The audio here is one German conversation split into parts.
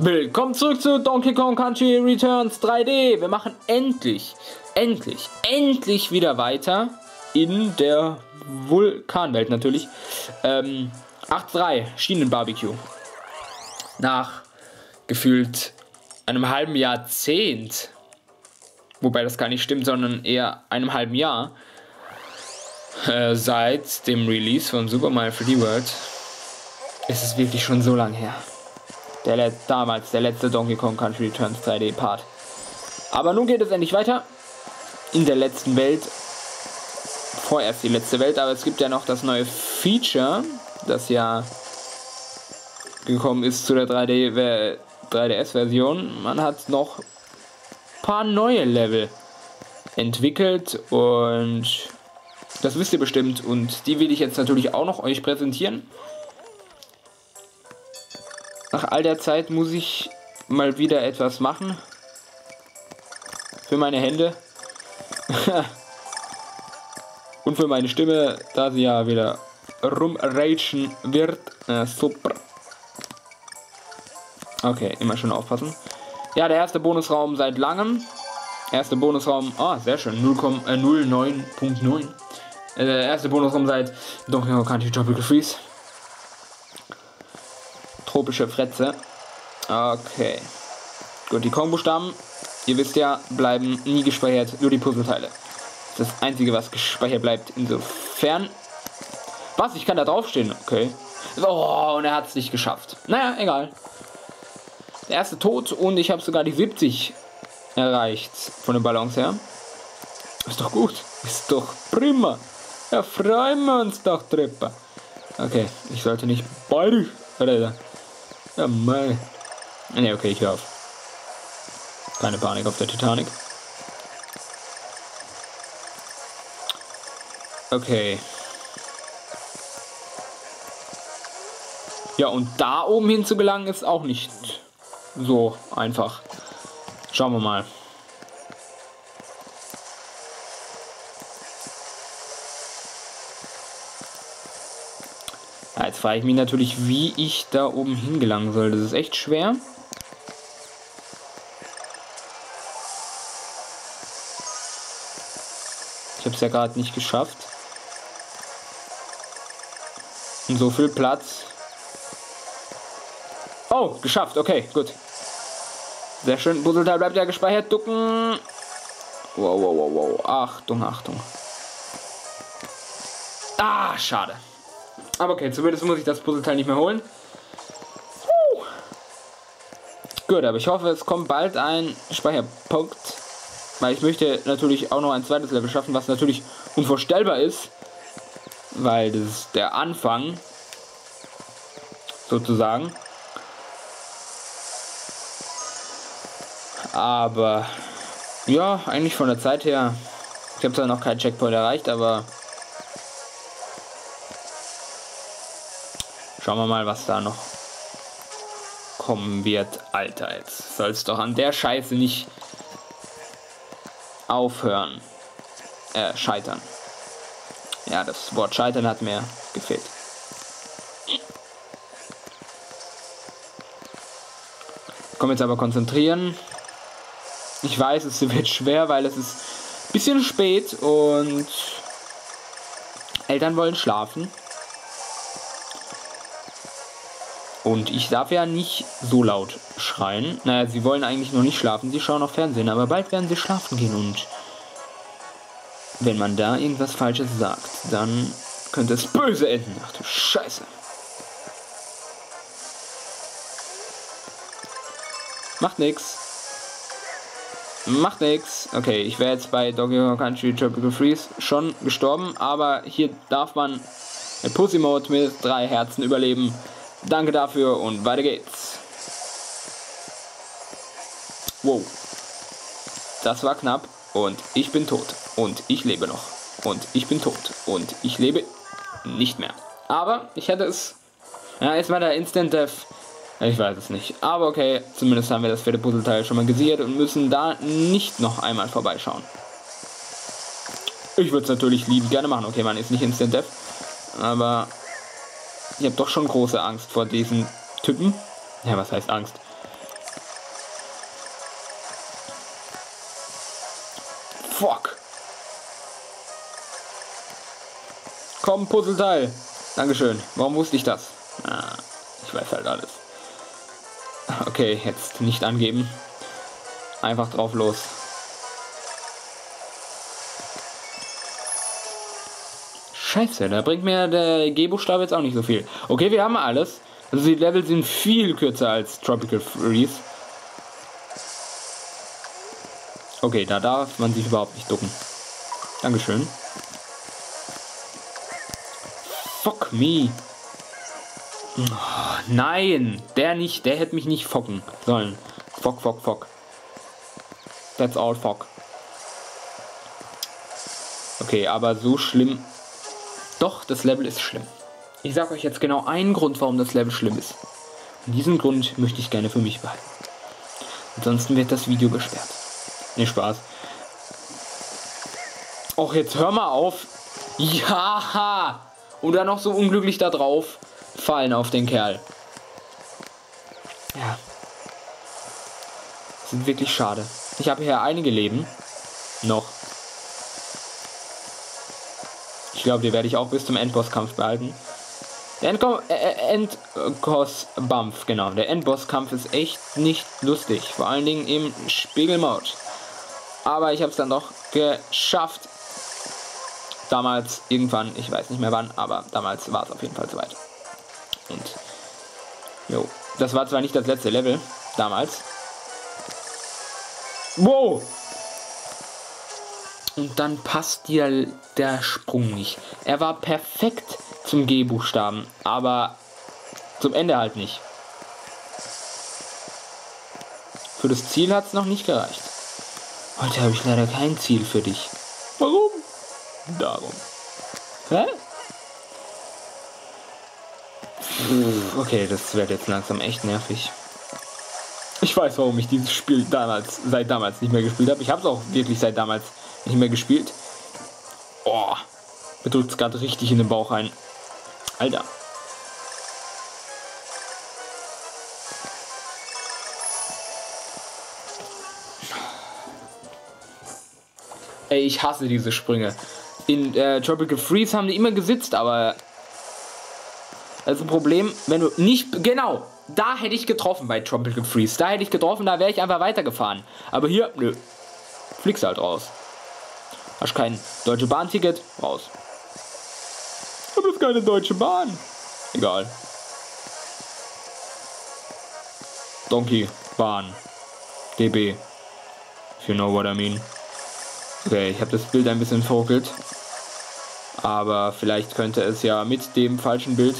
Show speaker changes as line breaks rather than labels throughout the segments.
Willkommen zurück zu Donkey Kong Country Returns 3D. Wir machen endlich, endlich, endlich wieder weiter in der Vulkanwelt natürlich. Ähm, 8.3 Schienenbarbecue. Nach gefühlt einem halben Jahrzehnt, wobei das gar nicht stimmt, sondern eher einem halben Jahr, äh, seit dem Release von Super Mario 3D World, ist es wirklich schon so lang her. Der damals der letzte Donkey Kong Country Returns 3D Part. Aber nun geht es endlich weiter. In der letzten Welt. Vorerst die letzte Welt, aber es gibt ja noch das neue Feature, das ja gekommen ist zu der 3D 3DS-Version. Man hat noch ein paar neue Level entwickelt und das wisst ihr bestimmt und die will ich jetzt natürlich auch noch euch präsentieren. Nach all der Zeit muss ich mal wieder etwas machen. Für meine Hände. Und für meine Stimme, da sie ja wieder rumreichen wird. Äh, super. Okay, immer schon aufpassen. Ja, der erste Bonusraum seit langem. Erste Bonusraum, ah, sehr schön, 09.0. Äh, der erste Bonusraum seit Donkey Kong Country Tropical Freeze tropische Fretze. Okay. Gut, die Kombo-Stamm, ihr wisst ja, bleiben nie gespeichert, nur die Puzzleteile. Das, Einzige, was gespeichert bleibt. Insofern. Was? Ich kann da draufstehen. Okay. Oh, und er hat es nicht geschafft. Naja, egal. Der erste Tod und ich habe sogar die 70 erreicht von den Ballons her. Ist doch gut. Ist doch prima. Ja, wir uns doch drüber. Okay, ich sollte nicht bayerisch reden. Ja, mei. Ne, okay, ich höre auf. Keine Panik auf der Titanic. Okay. Ja, und da oben hin zu gelangen ist auch nicht so einfach. Schauen wir mal. Jetzt frage ich mich natürlich, wie ich da oben hingelangen soll. Das ist echt schwer. Ich habe es ja gerade nicht geschafft. Und so viel Platz. Oh, geschafft. Okay, gut. Sehr schön. Puzzleteil bleibt ja gespeichert. Ducken. Wow, wow, wow, wow. Achtung, Achtung. Ah, schade. Aber okay, zumindest muss ich das Puzzleteil nicht mehr holen. Gut, aber ich hoffe, es kommt bald ein Speicherpunkt. Weil ich möchte natürlich auch noch ein zweites Level schaffen, was natürlich unvorstellbar ist. Weil das ist der Anfang. Sozusagen. Aber ja, eigentlich von der Zeit her. Ich habe zwar noch keinen Checkpoint erreicht, aber Schauen wir mal, was da noch kommen wird. Alter, jetzt soll es doch an der Scheiße nicht aufhören. Äh, scheitern. Ja, das Wort scheitern hat mir gefehlt. Ich komme jetzt aber konzentrieren. Ich weiß, es wird schwer, weil es ist ein bisschen spät und Eltern wollen schlafen. Und ich darf ja nicht so laut schreien. Naja, sie wollen eigentlich noch nicht schlafen, sie schauen auf Fernsehen, aber bald werden sie schlafen gehen und wenn man da irgendwas Falsches sagt, dann könnte es böse enden. Ach du Scheiße. Macht nix. Macht nix. Okay, ich wäre jetzt bei Donkey Kong Country Tropical Freeze schon gestorben, aber hier darf man mit Pussy Mode mit drei Herzen überleben. Danke dafür und weiter geht's. Wow. Das war knapp und ich bin tot und ich lebe noch und ich bin tot und ich lebe nicht mehr. Aber ich hätte es. Ja, jetzt mal der Instant Death. Ich weiß es nicht. Aber okay, zumindest haben wir das vierte Puzzleteil schon mal gesiert und müssen da nicht noch einmal vorbeischauen. Ich würde es natürlich lieben gerne machen. Okay, man ist nicht Instant Death. Aber ich habe doch schon große Angst vor diesen Typen. Ja, was heißt Angst? Fuck. Komm, Puzzleteil. Dankeschön. Warum wusste ich das? Ah, ich weiß halt alles. Okay, jetzt nicht angeben. Einfach drauf los. Scheiße, da bringt mir der G-Buchstabe jetzt auch nicht so viel. Okay, wir haben alles. Also die Level sind viel kürzer als Tropical Freeze. Okay, da darf man sich überhaupt nicht ducken. Dankeschön. Fuck me. Oh, nein, der nicht, der hätte mich nicht focken sollen. Fuck, fuck, fuck. That's all fuck. Okay, aber so schlimm. Doch, das Level ist schlimm. Ich sage euch jetzt genau einen Grund, warum das Level schlimm ist. Und diesen Grund möchte ich gerne für mich behalten. Ansonsten wird das Video gesperrt. Nee, Spaß. Och, jetzt hör mal auf. Ja! Und dann noch so unglücklich da drauf fallen auf den Kerl. Ja. Das ist wirklich schade. Ich habe hier einige Leben. Noch. Ich glaube, die werde ich auch bis zum Endbosskampf behalten. Der Endboss-Kampf, genau. Der Endbosskampf ist echt nicht lustig. Vor allen Dingen im Spiegelmode. Aber ich habe es dann doch geschafft. Damals, irgendwann, ich weiß nicht mehr wann, aber damals war es auf jeden Fall soweit. Und, jo, das war zwar nicht das letzte Level, damals. Wow! Und dann passt dir der Sprung nicht. Er war perfekt zum G-Buchstaben, aber zum Ende halt nicht. Für das Ziel hat es noch nicht gereicht. Heute habe ich leider kein Ziel für dich. Warum? Darum. Hä? Okay, das wird jetzt langsam echt nervig. Ich weiß, warum ich dieses Spiel damals, seit damals nicht mehr gespielt habe. Ich habe es auch wirklich seit damals nicht mehr gespielt. Oh, mir drückt es gerade richtig in den Bauch rein. Alter. Ey, ich hasse diese Sprünge. In äh, Tropical Freeze haben die immer gesitzt, aber das ist ein Problem, wenn du nicht. Genau, da hätte ich getroffen bei Tropical Freeze. Da hätte ich getroffen, da wäre ich einfach weitergefahren. Aber hier, nö. Fliegst halt raus. Hast kein Deutsche Bahn-Ticket, raus. Aber ist keine Deutsche Bahn. Egal. Donkey Bahn. DB. If you know what I mean. Okay, ich habe das Bild ein bisschen verruckelt. Aber vielleicht könnte es ja mit dem falschen Bild,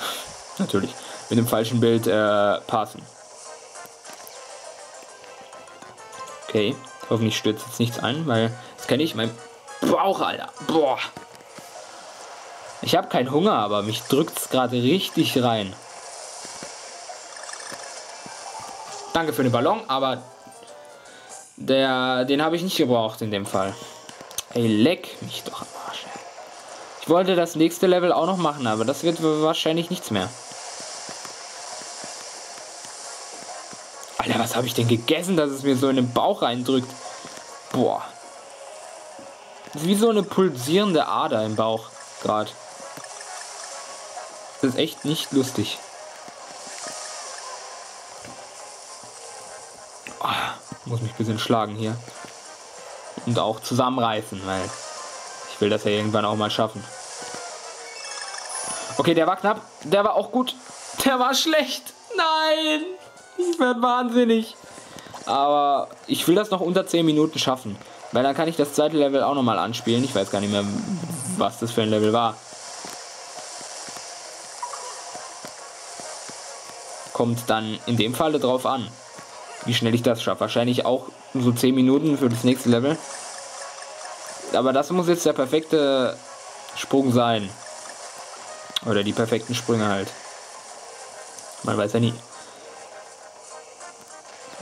natürlich, mit dem falschen Bild äh, passen. Okay, hoffentlich stürzt jetzt nichts ein, weil das kenne ich, mein Bauch, Alter. Boah. Ich habe keinen Hunger, aber mich drückt es gerade richtig rein. Danke für den Ballon, aber der, den habe ich nicht gebraucht in dem Fall. Ey, leck mich doch am Arsch. Ich wollte das nächste Level auch noch machen, aber das wird wahrscheinlich nichts mehr. Alter, was habe ich denn gegessen, dass es mir so in den Bauch reindrückt? Boah. Wie so eine pulsierende Ader im Bauch gerade. Das ist echt nicht lustig. Muss mich ein bisschen schlagen hier. Und auch zusammenreißen, weil ich will das ja irgendwann auch mal schaffen. Okay, der war knapp. Der war auch gut. Der war schlecht. Nein. Ich werde wahnsinnig. Aber ich will das noch unter 10 Minuten schaffen. Weil dann kann ich das zweite Level auch nochmal anspielen. Ich weiß gar nicht mehr, was das für ein Level war. Kommt dann in dem Falle drauf an wie schnell ich das schaffe. Wahrscheinlich auch so 10 Minuten für das nächste Level. Aber das muss jetzt der perfekte Sprung sein. Oder die perfekten Sprünge halt. Man weiß ja nie.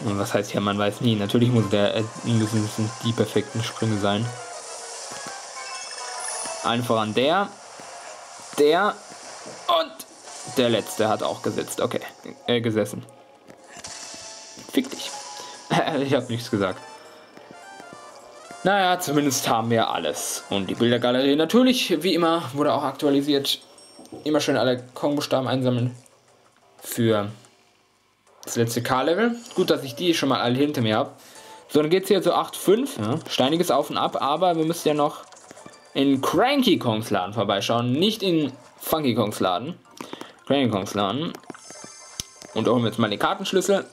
Was heißt ja, man weiß nie. Natürlich muss der, äh, müssen die perfekten Sprünge sein. Allen voran der, der und der letzte hat auch gesetzt. Okay, äh, gesessen. Fick dich. ich habe nichts gesagt. Naja, zumindest haben wir alles. Und die Bildergalerie natürlich, wie immer, wurde auch aktualisiert. Immer schön alle Kong-Buchstaben einsammeln. Für das letzte K-Level. Gut, dass ich die schon mal alle hinter mir habe. So, dann geht es hier zu 8,5. Ja, steiniges Auf und Ab, aber wir müssen ja noch in Cranky Kongs Laden vorbeischauen. Nicht in Funky Kongs Laden. Cranky Kongs Laden. Und da holen wir jetzt mal den Kartenschlüssel.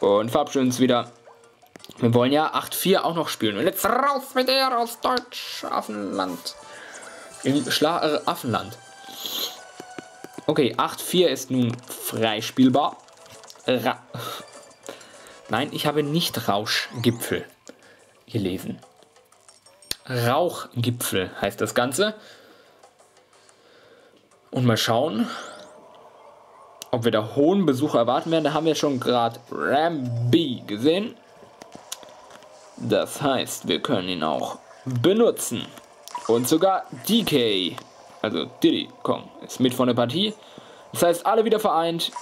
Und verabschieden uns wieder wir wollen ja 8-4 auch noch spielen. Und jetzt raus mit der aus Deutsch Affenland. Im Schla äh, Affenland. Okay, 8-4 ist nun freispielbar. Ra Nein, ich habe nicht Rauschgipfel gelesen. Rauchgipfel heißt das Ganze. Und mal schauen, ob wir da hohen Besuch erwarten werden. Da haben wir schon gerade Rambi gesehen. Das heißt, wir können ihn auch benutzen. Und sogar DK, also Diddy Kong, ist mit von der Partie. Das heißt, alle wieder vereint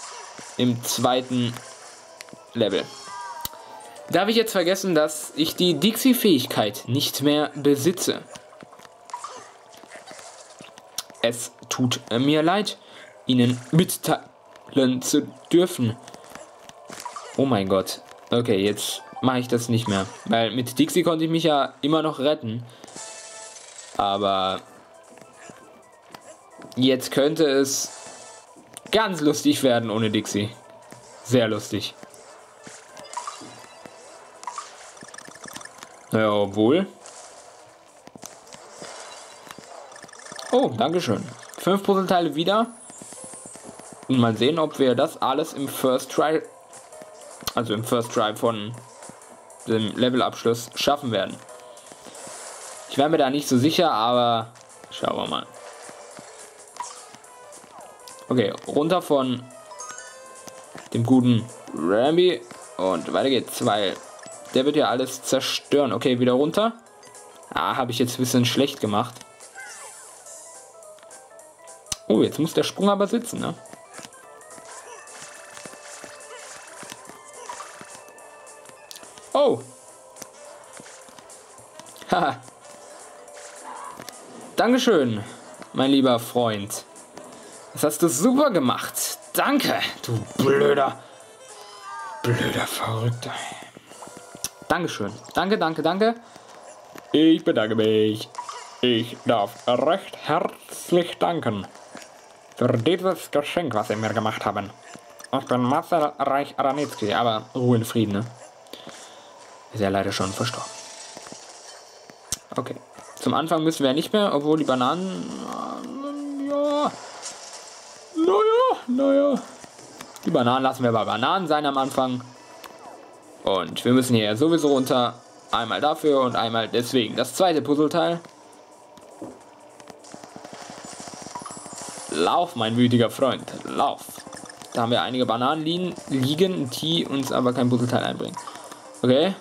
im zweiten Level. Da habe ich jetzt vergessen, dass ich die Dixie-Fähigkeit nicht mehr besitze. Es tut mir leid, Ihnen mitteilen zu dürfen. Oh mein Gott. Okay, jetzt mache ich das nicht mehr. Weil mit Dixie konnte ich mich ja immer noch retten. Aber jetzt könnte es ganz lustig werden ohne Dixie. Sehr lustig. Naja, obwohl. Oh, Dankeschön. Fünf Puzzleteile wieder. Und mal sehen, ob wir das alles im First Try, also im First Try von dem Levelabschluss schaffen werden. Ich wäre mir da nicht so sicher, aber schauen wir mal. Okay, runter von dem guten Rambi und weiter geht's, weil der wird ja alles zerstören. Okay, wieder runter. Ah, habe ich jetzt ein bisschen schlecht gemacht. Oh, jetzt muss der Sprung aber sitzen, ne? Oh. Haha. Dankeschön, mein lieber Freund. Das hast du super gemacht. Danke, du blöder, blöder Verrückter. Dankeschön. Danke, danke, danke. Ich bedanke mich. Ich darf recht herzlich danken für dieses Geschenk, was Sie mir gemacht haben. Ich bin Marcel Reich Aranitzky, aber Ruhe in Frieden, ne? Ist ja leider schon verstorben. Okay. Zum Anfang müssen wir ja nicht mehr, obwohl die Bananen. Ja. Naja. Die Bananen lassen wir bei Bananen sein am Anfang. Und wir müssen hier sowieso runter. Einmal dafür und einmal deswegen. Das zweite Puzzleteil. Lauf, mein wütiger Freund. Lauf. Da haben wir einige Bananen liegen, die uns aber kein Puzzleteil einbringen. Okay.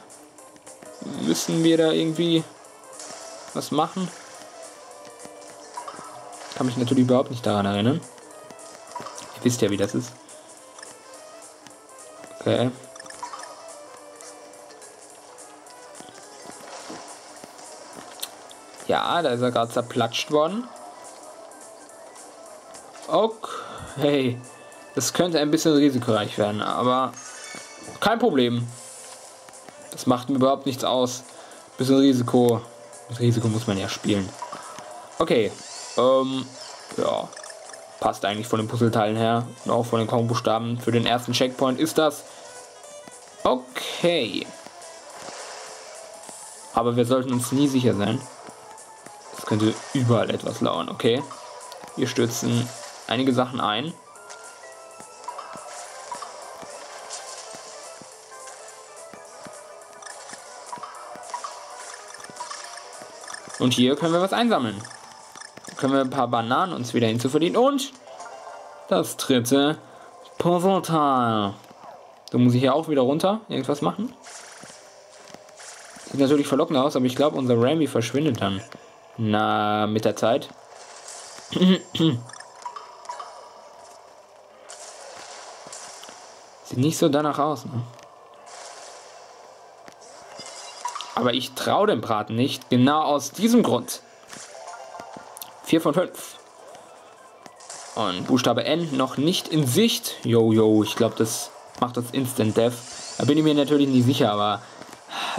Müssen wir da irgendwie was machen? Kann mich natürlich überhaupt nicht daran erinnern. Ihr wisst ja, wie das ist. Okay. Ja, da ist er gerade zerplatscht worden. Okay. Das könnte ein bisschen risikoreich werden, aber kein Problem. Das macht mir überhaupt nichts aus. Bisschen Risiko. Mit Risiko muss man ja spielen. Okay. Ähm, ja. Passt eigentlich von den Puzzleteilen her. Und auch von den Kong-Buchstaben. Für den ersten Checkpoint ist das. Okay. Aber wir sollten uns nie sicher sein. Es könnte überall etwas lauern, okay? Wir stürzen einige Sachen ein. Und hier können wir was einsammeln. Können wir ein paar Bananen uns wieder hinzuverdienen. Und das dritte Puzzleteil. Da muss ich ja auch wieder runter irgendwas machen. Sieht natürlich verlockend aus, aber ich glaube, unser Ramy verschwindet dann. Na, mit der Zeit. Sieht nicht so danach aus, ne? Aber ich traue dem Braten nicht. Genau aus diesem Grund. 4 von 5. Und Buchstabe N noch nicht in Sicht. Yo, yo, ich glaube, das macht das Instant Death. Da bin ich mir natürlich nicht sicher, aber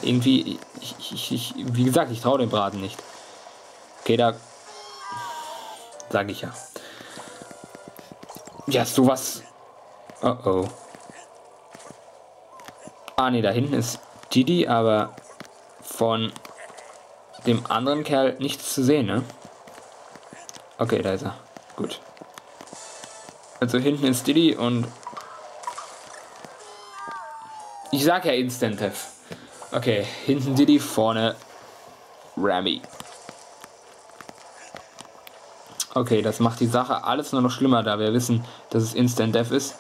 irgendwie, ich, ich, ich, wie gesagt, ich traue dem Braten nicht. Okay, da sage ich ja. Ja, sowas. Oh oh. Ah, ne, da hinten ist Didi, aber von dem anderen Kerl nichts zu sehen, ne? Okay, da ist er. Gut. Also hinten ist Diddy und ich sag ja Instant Death. Okay, hinten Diddy, vorne Rami. Okay, das macht die Sache alles nur noch schlimmer, da wir wissen, dass es Instant Death ist.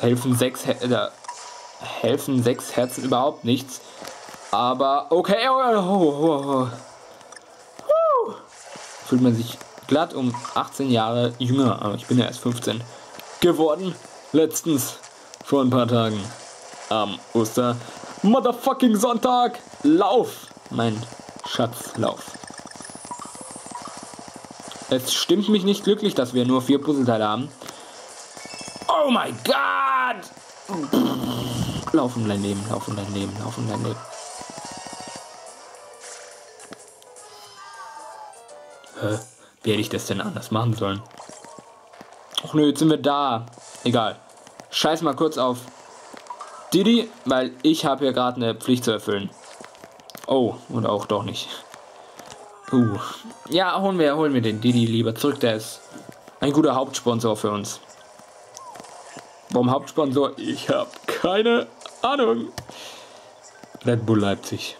Helfen sechs, äh, helfen sechs Herzen überhaupt nichts. Aber okay, oh, oh, oh, oh. fühlt man sich glatt um 18 Jahre jünger. Aber ich bin ja erst 15 geworden. Letztens, vor ein paar Tagen. Am Oster Motherfucking Sonntag. Lauf, mein Schatz, lauf. Es stimmt mich nicht glücklich, dass wir nur vier Puzzleteile haben. Oh mein Gott! Lauf um dein Leben, lauf um dein Leben, lauf um dein Leben. Hä? Wie hätte ich das denn anders machen sollen? Ach nö, jetzt sind wir da. Egal. Scheiß mal kurz auf Didi, weil ich habe hier gerade eine Pflicht zu erfüllen. Oh, und auch doch nicht. Uh. Ja, holen wir, holen wir den Didi lieber zurück. Der ist ein guter Hauptsponsor für uns. Warum Hauptsponsor? Ich habe keine Ahnung. Red Bull Leipzig.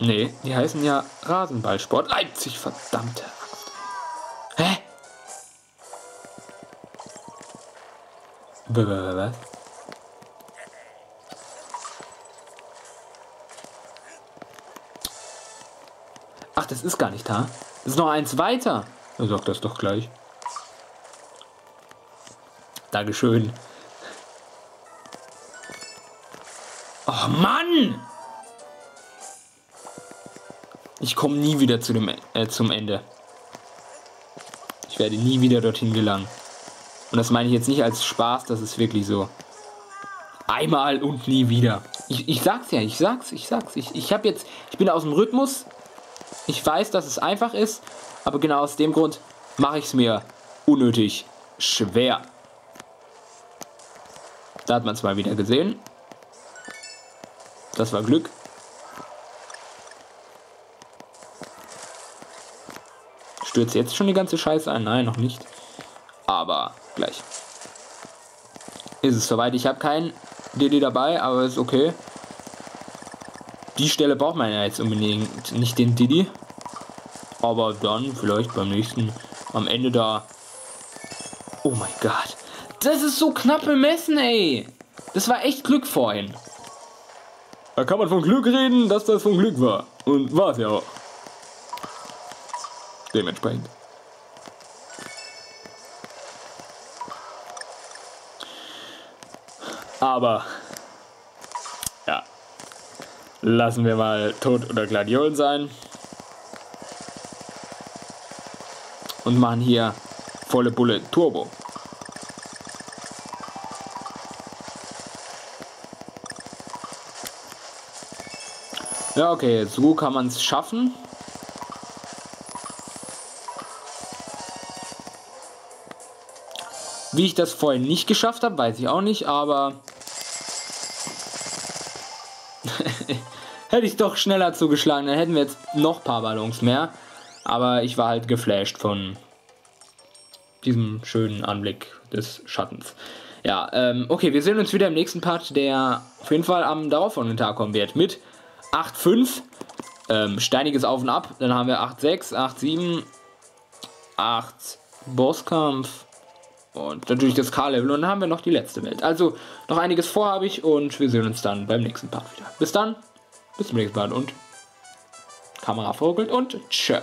Nee, die heißen ja Rasenballsport Leipzig, verdammte Hä? Was? Ach, das ist gar nicht da. Das ist noch eins weiter. Er sagt das doch gleich. Dankeschön. Oh Mann! Ich komme nie wieder zu dem, äh, zum Ende. Ich werde nie wieder dorthin gelangen. Und das meine ich jetzt nicht als Spaß, das ist wirklich so. Einmal und nie wieder. Ich, ich sag's ja, ich sag's, ich sag's. Ich, ich habe jetzt, ich bin aus dem Rhythmus. Ich weiß, dass es einfach ist, aber genau aus dem Grund mache ich es mir unnötig schwer. Da hat man es mal wieder gesehen. Das war Glück. Stürzt jetzt schon die ganze Scheiße ein? Nein, noch nicht. Aber gleich. Ist es soweit. Ich habe kein DD dabei, aber ist okay. Die Stelle braucht man ja jetzt unbedingt nicht den Didi. Aber dann vielleicht beim nächsten am Ende da. Oh mein Gott. Das ist so knapp bemessen, ey. Das war echt Glück vorhin. Da kann man von Glück reden, dass das von Glück war. Und war es ja auch. Dementsprechend. Aber ja, lassen wir mal Tod oder Gladiolen sein. Und machen hier volle Bulle Turbo. Ja, okay, so kann man es schaffen. Wie ich das vorhin nicht geschafft habe, weiß ich auch nicht, aber hätte ich doch schneller zugeschlagen, dann hätten wir jetzt noch ein paar Ballons mehr. Aber ich war halt geflasht von diesem schönen Anblick des Schattens. Ja, ähm, okay, wir sehen uns wieder im nächsten Part, der auf jeden Fall am darauffolgenden Tag kommen wird. Mit 8,5. Ähm, steiniges Auf und Ab. Dann haben wir 8,6, 8,7, 8 Bosskampf. Und natürlich das K-Level. Und dann haben wir noch die letzte Welt. Also noch einiges vor habe ich und wir sehen uns dann beim nächsten Part wieder. Bis dann, bis zum nächsten Mal und Kamera vogelt und tschö.